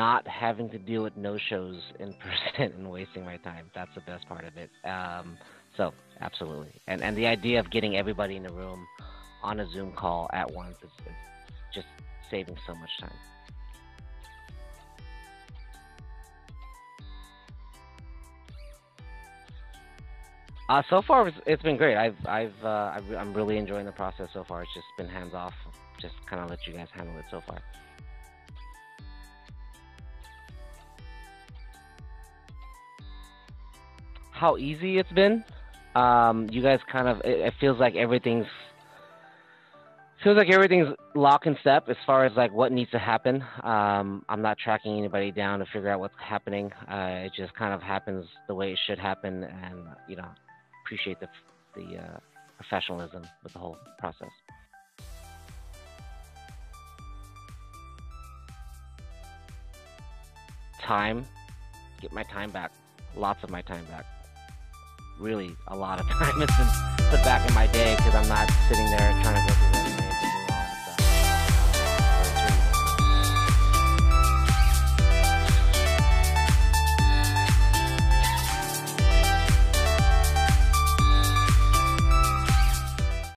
not having to deal with no shows in person and wasting my time. That's the best part of it. Um, so absolutely, and and the idea of getting everybody in the room on a Zoom call at once is, is just saving so much time. Uh, so far, it's, been great. I've, I've, uh, i am really enjoying the process so far. It's just been hands off. Just kind of let you guys handle it so far. How easy it's been. Um, you guys kind of. It, it feels like everything's feels like everything's lock and step as far as like what needs to happen. Um, I'm not tracking anybody down to figure out what's happening. Uh, it just kind of happens the way it should happen, and you know, appreciate the the uh, professionalism with the whole process. Time, get my time back. Lots of my time back. Really, a lot of time has been put back in my day because I'm not sitting there trying to